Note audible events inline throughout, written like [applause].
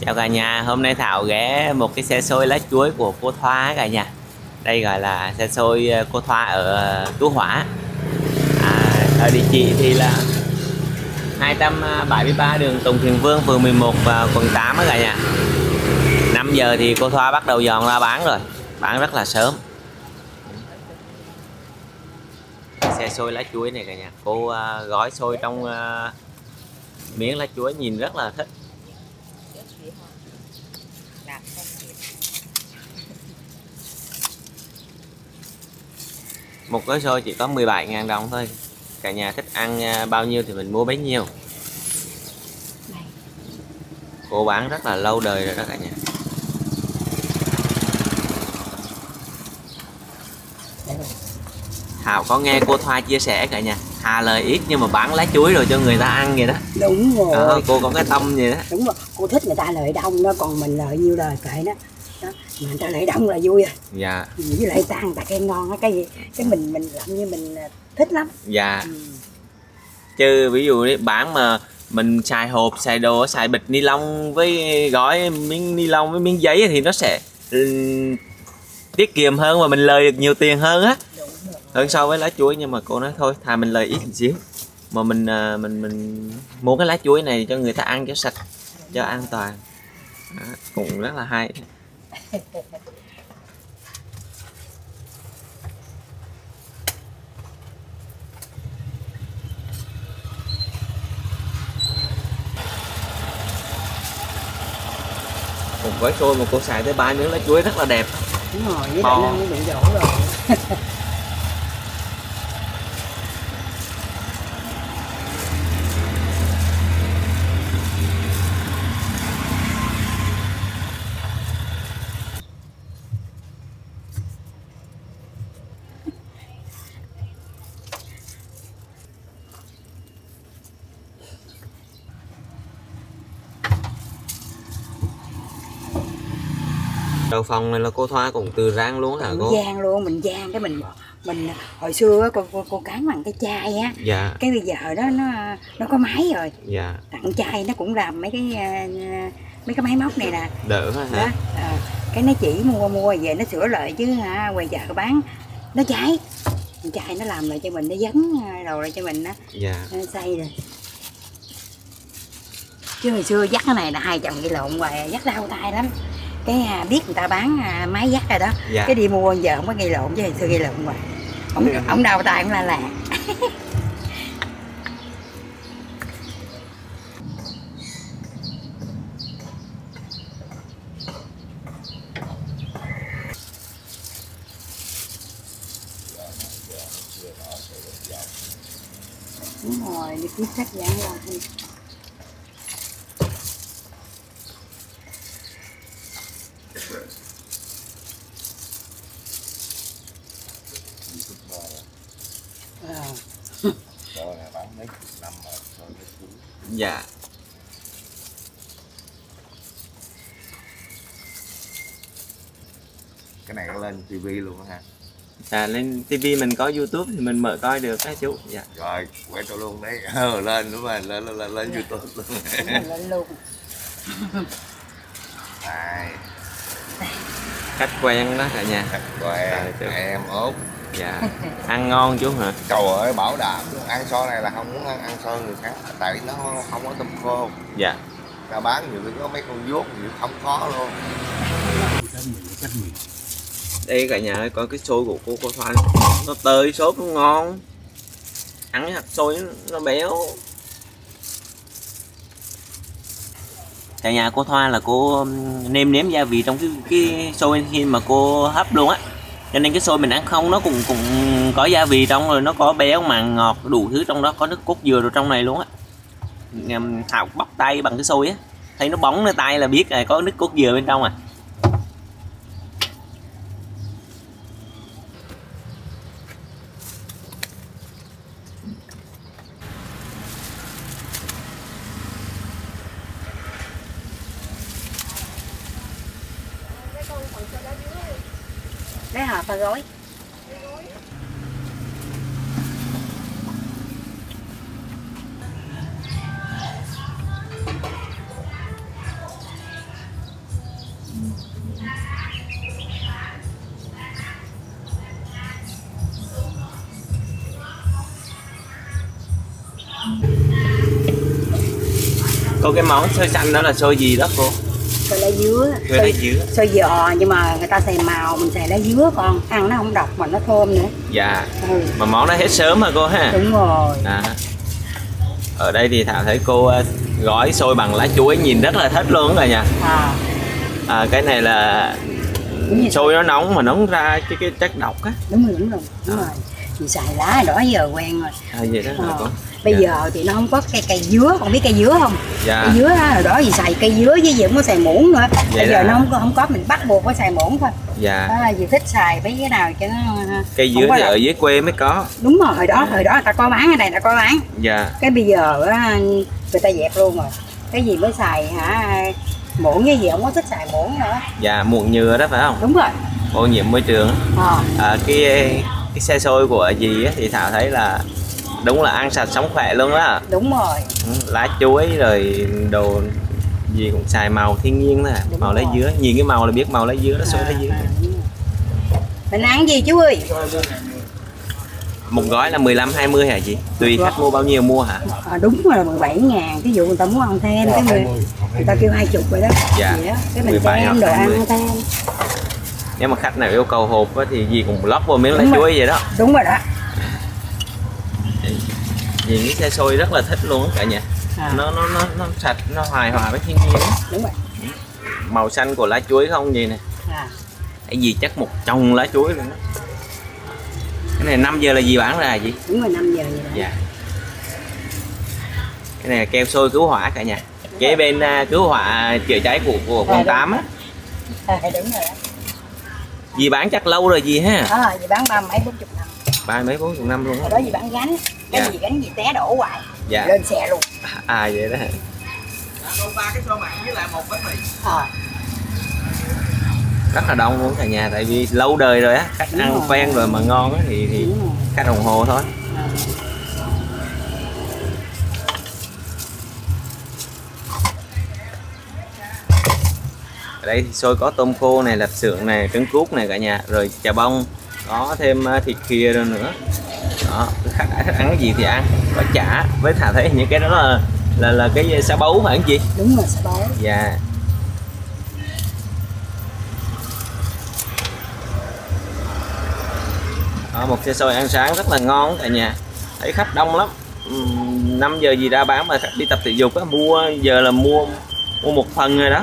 Chào cả nhà, hôm nay Thảo ghé một cái xe xôi lá chuối của cô Thoa cả nhà. Đây gọi là xe xôi ờ, cô Thoa ở ờ, Tú Hỏa. À, Ở địa chỉ thì là 273 đường Tùng Thiền Vương, phường 11 và quận 8 á cả nhà. 5 giờ thì cô Thoa bắt đầu dọn ra bán rồi Bán rất là sớm. Xe xôi lá chuối này cả nhà Cô ờ, gói xôi trong miếng lá chuối nhìn rất là thích. Một gói xôi chỉ có 17.000 đồng thôi. Cả nhà thích ăn à, bao nhiêu thì mình mua bấy nhiêu. Cô bán rất là lâu đời rồi đó cả nhà. Hào có nghe cô Thoa chia sẻ cả nhà. Hà lời ít nhưng mà bán lá chuối rồi cho người ta ăn vậy đó. Đúng rồi. Đó, cô có cái tâm vậy đó. Đúng rồi. Cô thích người ta lợi đông đó còn mình lợi nhiêu lời kệ đó mà người ta lợi đông là vui à. Dạ. Với lại ta người ta khen ngon á cái gì cái mình mình làm như mình à, thích lắm. Dạ. Ừ. chứ ví dụ đi bán mà mình xài hộp xài đồ xài bịch ni lông với gói miếng ni lông với miếng giấy thì nó sẽ ừm, tiết kiệm hơn và mình lời được nhiều tiền hơn á. Hơn so với lá chuối nhưng mà cô nói thôi thà mình lời ít một xíu. Mà mình à, mình mình mua cái lá chuối này cho người ta ăn cho sạch cho an toàn. Đó, cũng rất là hay [laughs] một gói xôi mà cô xài tới ba miếng lá chuối rất là đẹp. Đúng rồi với lại nó bị dỗ rồi [laughs] đầu phòng này là cô thoa cũng từ rang luôn hả cô? gian luôn mình gian cái mình mình hồi xưa cô, cô cô cán bằng cái chai á. Dạ. Cái bây giờ đó nó nó có máy rồi. Dạ. Tặng chai nó cũng làm mấy cái à, mấy cái máy móc này nè. Đỡ quá đó hả ờ, cái nó chỉ mua mua về nó sửa lại chứ hả quầy chợ bán. Nó cháy. Chai nó làm lại cho mình nó dấn à, đầu lại cho mình á. Dạ. Nó xây rồi. Chứ hồi xưa dắt cái này là hai chồng đi lộn hoài dắt đau tay lắm cái à, biết người ta bán à, máy dắt rồi đó. Dạ. Cái đi mua giờ không có gây lộn chứ hồi xưa gây lộn hoài. Ông ông đau tay cũng la là [laughs] đúng rồi đi ký sách giảng là thôi Ờ. Rồi là bán mấy chục năm rồi rồi mới cứu. dạ cái này nó lên tivi luôn ha dạ lên tivi mình có youtube thì mình mở coi được á chú. Dạ. Rồi quay cho luôn đấy. [laughs] Ờ, lên đúng rồi lên lên lên, lên youtube luôn. Lên luôn. [laughs] Này. Khách quen đó cả nhà. Khách quen Rồi, em út. Dạ. Ăn ngon chú hả? Trời ơi bảo đảm ăn xôi này là không muốn ăn, ăn xôi người khác. Tại nó không có tôm khô. Dạ. Ra bán nhiều khi có mấy con vuốt gì không có luôn đây cả nhà ơi coi cái xôi của cô cô thoa nó tơi sốt nó ngon. Ăn cái hạt xôi nó- béo. Cả nhà, cô thoa là cô um, nêm nếm gia vị trong cái cái xôi khi mà cô hấp luôn á. Cho nên cái xôi mình ăn không, nó cũng cũng có gia vị trong rồi, nó có béo mặn ngọt, đủ thứ trong đó, có nước cốt dừa rồi trong này luôn á. Thảo bóc tay bằng cái xôi á. Thấy nó bóng nơi tay là biết là có nước cốt dừa bên trong à. Cô cái món xôi xanh đó là xôi gì đó cô? Xôi lá dứa Xôi lá dứa Xôi giò nhưng mà người ta xài màu mình xài lá dứa con Ăn nó không độc mà nó thơm nữa Dạ ừ. Mà món nó hết sớm hả cô ha? Đúng rồi à. Ở đây thì Thảo thấy cô ờ, gói xôi bằng lá chuối nhìn rất là thích luôn rồi nha à à, cái này là xôi nó nóng mà nóng ra cái cái chất độc á. Đúng rồi đúng rồi đúng rồi. Chị xài lá đó giờ quen rồi. À, vậy đó Ờ. cô bây Dạ. giờ thì nó không có cây cây dứa còn biết cây dứa không? Dạ. Cây dứa đó, đó thì xài cây dứa với gì không có xài muỗng nữa. Bây giờ là- nó không có không có mình bắt buộc phải xài muỗng thôi. Dạ. Đó gì thích xài mấy cái nào cho nó cây không dứa thì ở dưới quê mới có. Đúng rồi hồi đó hồi đó người ta có bán ở đây ta có bán. Dạ. Cái bây giờ á, người ta dẹp luôn rồi. Cái gì mới xài hả muỗng với gì không có thích xài muỗng nữa dạ muộn nhựa đó phải không? Đúng rồi. Ô nhiễm môi trường. Ờ. À, cái cái xe xôi của á, thì thảo thấy là đúng là ăn sạch sống khỏe luôn á đúng rồi. Ừ, lá chuối rồi đồ gì cũng xài màu thiên nhiên nè màu lá dứa nhìn cái màu là biết màu lá dứa nó xôi lá dứa. À, mình ăn gì chú ơi một gói là 15 20 hả chị? Tùy khách mua bao nhiêu mua hả? À, đúng rồi 17 ngàn. Ví dụ người ta muốn ăn thêm cái người, người ta kêu hai chục rồi đó. Dạ. Vậy đó. cái mình 17 thêm đồ 20. ăn thêm. Nếu mà khách nào yêu cầu hộp á, thì gì cũng lót vô miếng lá chuối vậy đó. Đúng rồi đó. Nhìn cái xe xôi rất là thích luôn á cả nhà. À, nó nó nó nó sạch nó hài hòa với thiên nhiên đúng rồi. Màu xanh của lá chuối không gì nè? À, cái gì chắc một chồng lá chuối luôn á cái này 5 giờ là gì bán ra chị đúng rồi 5 giờ vậy đó. Dạ. Cái này là keo xôi cứu hỏa cả nhà. Kế bên à, cứu hỏa chữa cháy của của À, quận đúng. 8 á. À, đúng rồi đó. Dì bán chắc lâu rồi gì ha? À, gì bán ba mấy bốn chục năm. Ba mấy bốn chục năm luôn á. Đó gì bán gánh. Cái Dạ. gì gánh gì té đổ hoài. Dạ. Lên xe luôn. À vậy đó. Hả? à, rất là đông luôn cả nhà tại vì lâu đời rồi á khách Đúng ăn rồi. quen rồi mà ngon á thì thì khách đồng hồ thôi. À. ở đây thì xôi có tôm khô này lạp xưởng này trứng cút này cả nhà rồi chà bông có thêm à, thịt khìa rồi nữa. Đó khách ăn cái gì thì ăn có chả với thà thấy những cái đó là là là cái xá bấu phải không chị? Đúng rồi sẽ bói dạ à, một xe xôi ăn sáng rất là ngon cả nhà. Thấy khách đông lắm. 5 giờ gì ra bán mà khách đi tập thể dục á mua giờ là mua mua một phần rồi đó.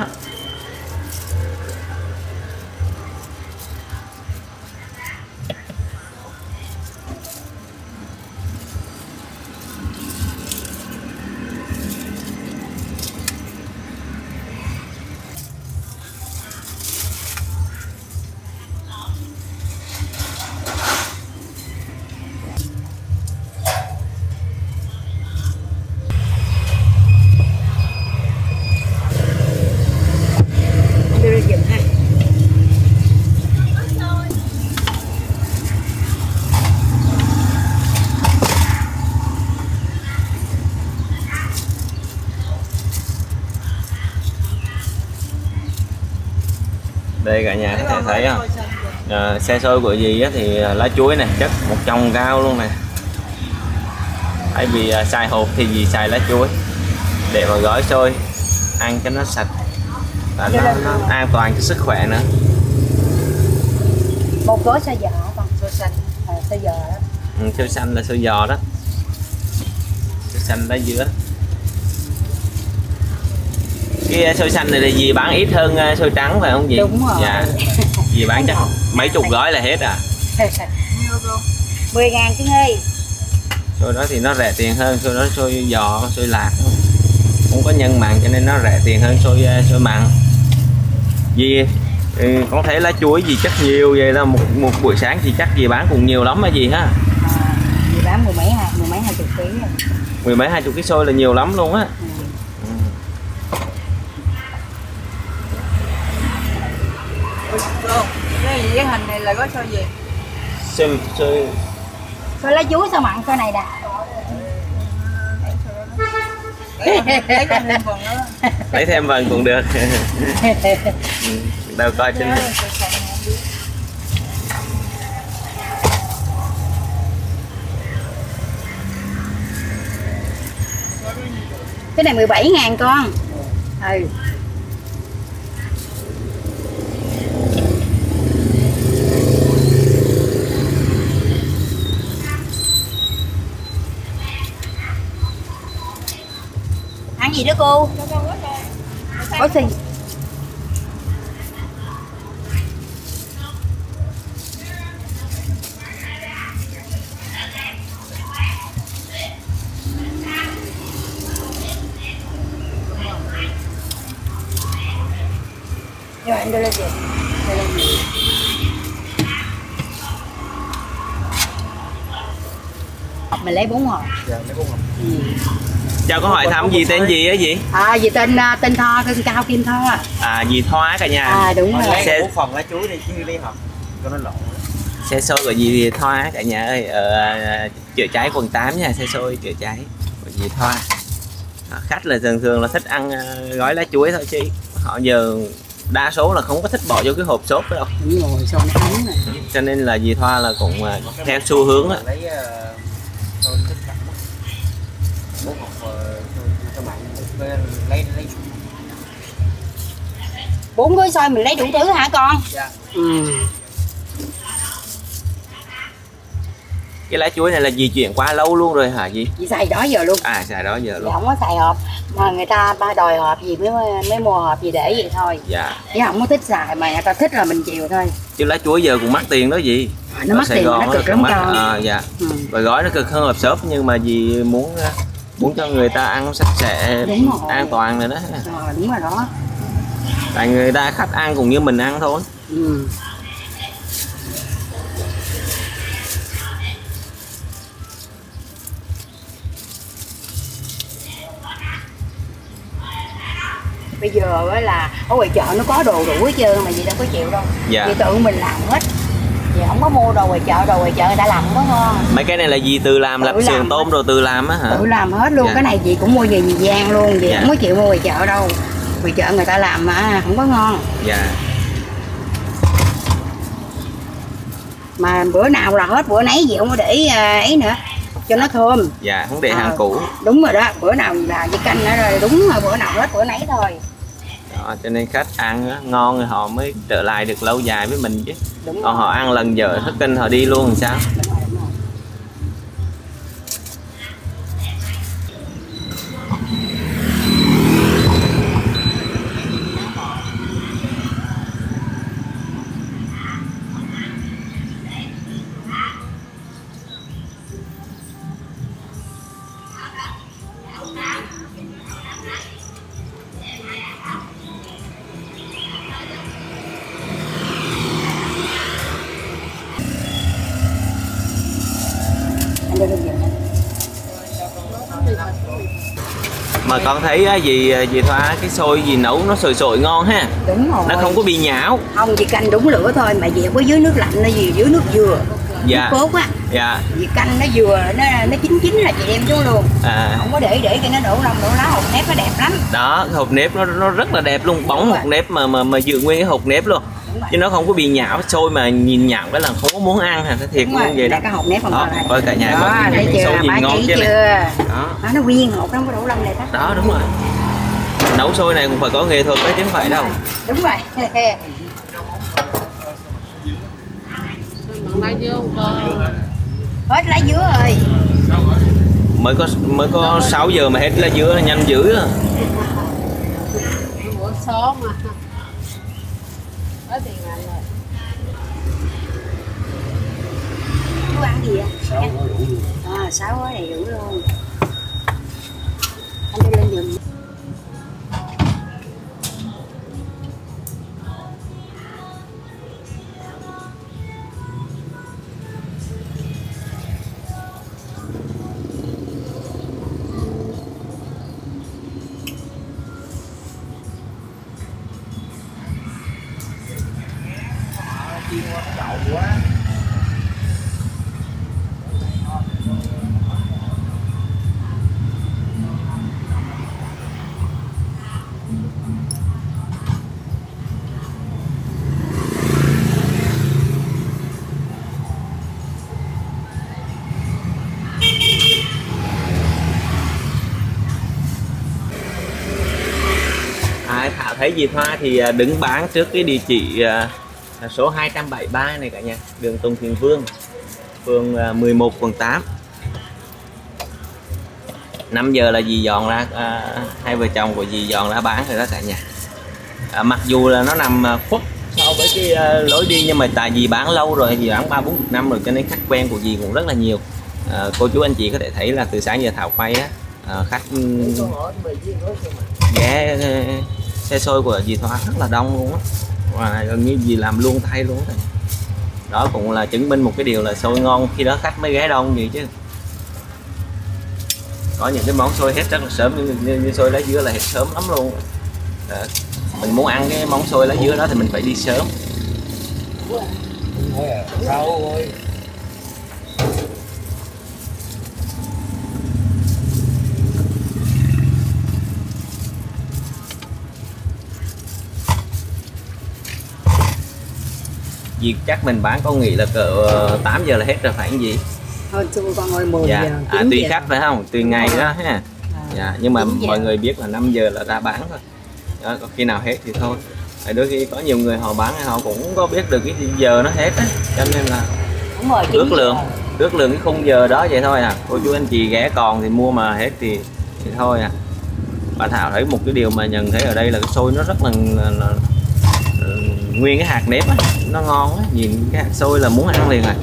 Đây cả nhà có thể thấy không? À, xe xôi của gì á thì lá chuối này chất một chồng cao luôn nè. Thay vì à, xài hộp thì gì xài lá chuối để mà gói xôi ăn cho nó sạch và nó, nó an toàn cho sức khỏe nữa. Một gói xôi giò con xôi xanh. À, xôi giò đó. Ừ, xôi xanh là xôi giò đó. Xôi xanh lá dứa cái à, xôi xanh này là gì? Bán ít hơn à, xôi trắng phải không gì Đúng rồi. dạ. Gì bán chắc mấy chục gói là hết à? [laughs] mười ngàn chứ ơi xôi đó thì nó rẻ tiền hơn xôi đó xôi giò xôi lạc. Không có nhân mặn cho nên nó rẻ tiền hơn xôi ờ, xôi mặn vì ừ, con thấy lá chuối gì chắc nhiều vậy là một một buổi sáng thì chắc gì bán cũng nhiều lắm mà gì ha. À, gì bán mười mấy hai mười mấy hai chục ký. Mười mấy hai chục cái xôi là nhiều lắm luôn á. Ừ. cái gì gói xôi gì xôi xôi xôi lá chuối sao mặn xôi này nè lấy thêm phần nữa lấy thêm vần cũng được. Đâu coi trên cái này 17 ngàn con. Ừ gì đó cô? Có gì rồi anh đưa lên gì đưa lên gì mình lấy bốn hộp Dạ, lấy bốn hộp. ừ. chào có hỏi thăm gì tên gì á gì à gì tên à, tên tho tên cao kim tho à, gì thoa cả nhà? À đúng Thôi rồi. lấy Xe- một phần lá chuối đi chứ đi hộp cho nó lộn. xe xôi của gì thoa cả nhà ơi. Ở à, chữa cháy quận 8 nha xe xôi chữa cháy của gì thoa Đó, khách là thường thường là thích ăn à, gói lá chuối thôi chứ họ giờ đa số là không có thích bỏ vô cái hộp xốp đâu. Đúng rồi xong nó ấm này. Cho nên là dì thoa là cũng theo xu hướng á Lấy ờ, thôi thích cạnh đó. Bốn hộp ờ, thôi cho bạn lấy lấy lấy bốn gói xôi mình lấy đủ thứ hả con? Dạ. ừ. cái lá chuối này là di chuyển quá lâu luôn rồi hả gì chị xài đó giờ luôn. À xài đó giờ Chị luôn không có xài hộp. Mà người ta ba đòi hộp gì mới mới mua hộp gì để vậy thôi. Dạ. Chứ không có thích xài mà người ta thích là mình chịu thôi. Chứ lá chuối giờ cũng mắc tiền đó gì nó Ở mắc Sài tiền Gòn nó cực lắm mắc, con. à, dạ. Ừ. và gói nó cực hơn hộp xốp nhưng mà dì muốn à, muốn cho người ta ăn sạch sẽ an toàn rồi đó. Rồi, đúng rồi đó tại người ta khách ăn cũng như mình ăn thôi. Ừ. bây giờ á là ở ngoài chợ nó có đồ đủ hết trơn mà gì đâu có chịu đâu. Dạ. Vì tự mình làm hết. Vì không có mua đồ ngoài chợ đồ ngoài chợ người ta làm không? Có ngon mấy cái này là gì? Từ làm Tự làm sườn tôm rồi từ làm á hả? Tự làm hết luôn. Dạ. cái này chị cũng mua về dì Giang luôn vì Dạ. không có chịu mua ngoài chợ đâu ngoài chợ người ta làm mà không có ngon. Dạ. Mà bữa nào là hết bữa nấy gì không có để à, ấy nữa cho nó thơm. Dạ không để Ờ. hàng cũ. đúng rồi đó bữa nào là cái canh nữa rồi đúng rồi bữa nào hết bữa nấy thôi. Đó, cho nên khách ăn á, ngon thì họ mới trở lại được lâu dài với mình chứ. Đúng còn rồi. họ ăn lần giờ thức kinh họ đi luôn làm sao? Đúng con thấy á, gì gì thoa cái xôi gì nấu nó sồi sồi ngon ha. Đúng rồi. Nó không có bị nhão. Không chị canh đúng lửa thôi mà dẹp có dưới nước lạnh nó gì dưới nước dừa. Dạ. nước cốt á. Dạ. Vì canh nó vừa nó nó chín chín là chị đem xuống luôn. À. Không có để để cho nó đổ lông đổ lá hột nếp nó đẹp lắm. Đó hộp nếp nó nó rất là đẹp luôn bóng hộp nếp mà mà mà giữ nguyên cái hộp nếp luôn chứ nó không có bị nhão xôi mà nhìn nhão cái là không có muốn ăn hả? Thiệt luôn rồi vậy đó. cái nếp Đó, coi cả nhà đó coi thấy chưa? bà ngon thấy chưa? Nè. đó. Đó nó nguyên hột nó không có đổ lông này đó đó đúng rồi. Nấu xôi này cũng phải có nghệ thuật đấy chứ không phải đâu. Đúng rồi. [laughs] Hết lá dứa ơi mới có mới có 6 giờ mà hết lá dứa nhanh dữ à. Bữa số mà Có tiền ăn rồi chú ăn gì ạ à sáu gói đầy đủ luôn. Anh đưa lên giùm thấy Diệp Hoa thì à, đứng bán trước cái địa chỉ à, số 273 này cả nhà đường Tùng Thuyền Vương phường à, 11 quận 8 5 giờ là dì dọn ra à, hai vợ chồng của dì dọn ra bán rồi đó cả nhà. À, mặc dù là nó nằm à, khuất so với cái à, lối đi nhưng mà tại vì bán lâu rồi dì bán ba bốn năm rồi cho nên khách quen của dì cũng rất là nhiều. À, cô chú anh chị có thể thấy là từ sáng giờ Thảo quay á à, khách ừm, ghé ờ, xe xôi của dì Thoa rất là đông luôn á. Và gần như dì làm luôn tay luôn á. Đó cũng là chứng minh một cái điều là xôi ngon khi đó khách mới ghé đông vậy chứ. Có những cái món xôi hết rất là sớm như, như, như xôi lá dứa là hết sớm lắm luôn. Đó. mình muốn ăn cái món xôi lá dứa đó thì mình phải đi sớm. Việc chắc mình bán có nghĩ là cỡ 8 giờ là hết rồi phải không gì thôi xui con ơi 10 dạ. giờ à, 9 tùy giờ. khách phải không? Tùy ngày đó ha. À, dạ nhưng mà 9 giờ. mọi người biết là 5 giờ là ra bán thôi đó, có khi nào hết thì thôi. Tại đôi khi có nhiều người họ bán họ cũng có biết được cái giờ nó hết á. Cho nên là Đúng rồi, 9 ước lượng ước lượng cái khung giờ đó vậy thôi à. Cô chú anh chị ghé còn thì mua mà hết thì thì thôi à. Bà Thảo thấy một cái điều mà nhận thấy ở đây là cái xôi nó rất là, là, là nguyên cái hạt nếp á, nó ngon á nhìn cái hạt xôi là muốn ăn liền à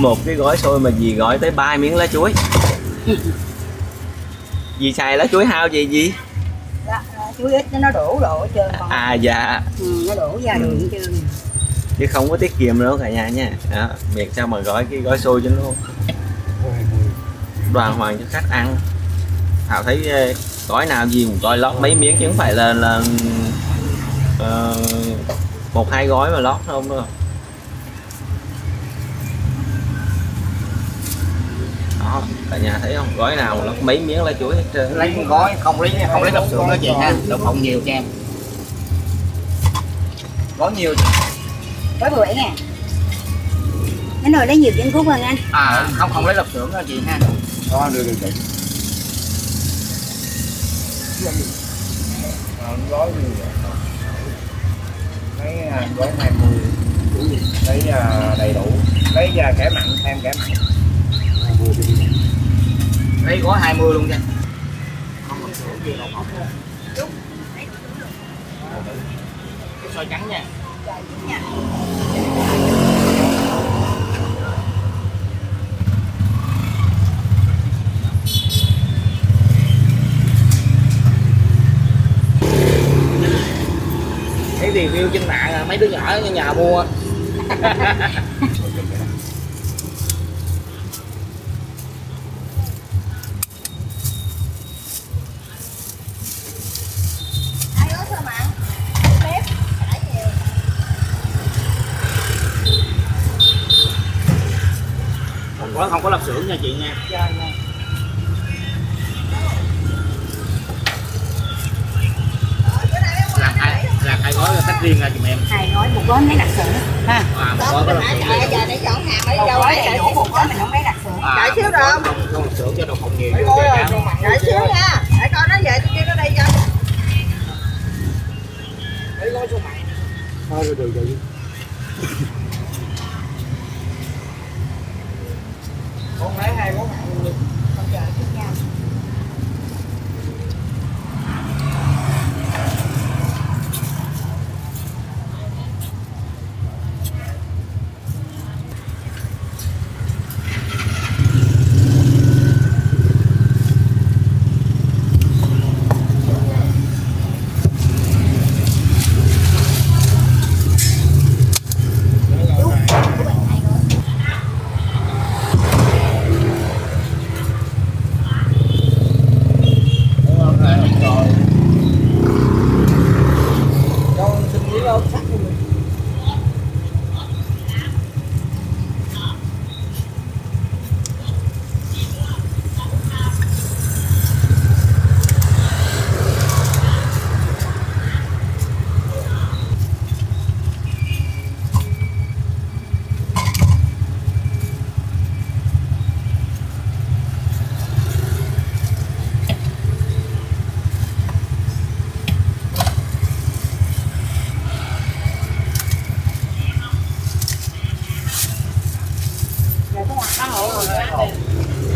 một cái gói xôi mà dì gói tới ba miếng lá chuối. Dì xài lá chuối hao gì gì Dạ, chuối ít nó đổ đổ trơn à dạ. Ừ, nó đổ ra đường hết trơn. Chứ không có tiết kiệm đâu cả nhà nha. Đó, miệt sao mà gói cái gói xôi cho nó đoàn hoàng cho khách ăn. Thảo thấy gói nào gì cũng gói lót mấy miếng chứ không phải là là ờ, một hai gói mà lót không đâu cả nhà thấy không? Gói nào lót mấy miếng lá chuối hết trơn. Lấy con gói không lấy không lấy đậu xưởng đó chị ha. Đậu phộng nhiều cho em. Gói nhiều gói 17 ngàn cái nồi lấy nhiều chén cút hơn anh. À không không lấy đậu xưởng đó chị ha. Đó được được chị. Gói như vậy lấy à, gói 20 lấy à, đầy đủ. Lấy à, kẻ mặn thêm kẻ mặn mua cái gì đây có 20 luôn nha. Không đậu sữa gì đâu không cái soi trắng nha. Thấy review trên mạng là mấy đứa nhỏ ở nhà mua. [laughs] để chọn hàng mấy một dầu gói ấy đầy đủ một gói mình không mấy sưởng à, Đợi xíu không- được không? không không xưởng cho đậu phộng nhiều cho đợi xíu nha. Để con nó về tôi kêu nó đây cho. Thôi rồi được rồi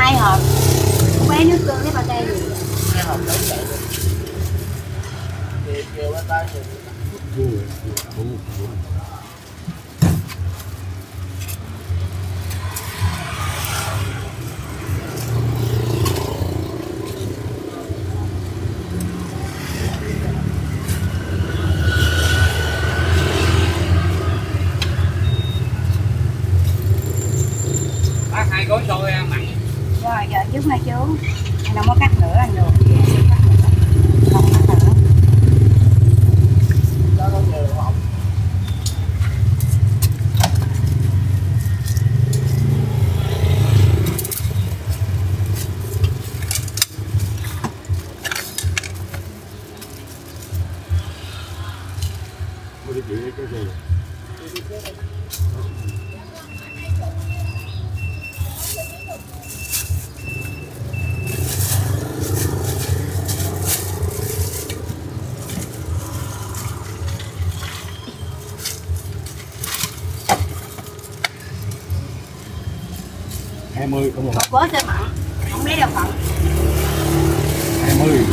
hai hộp. Cô bé nước tương với ba cây gì? Hai hộp lớn vậy nhiều nhiều ba tay nhiều vớ xe mặn không lấy đâu phận hai mươi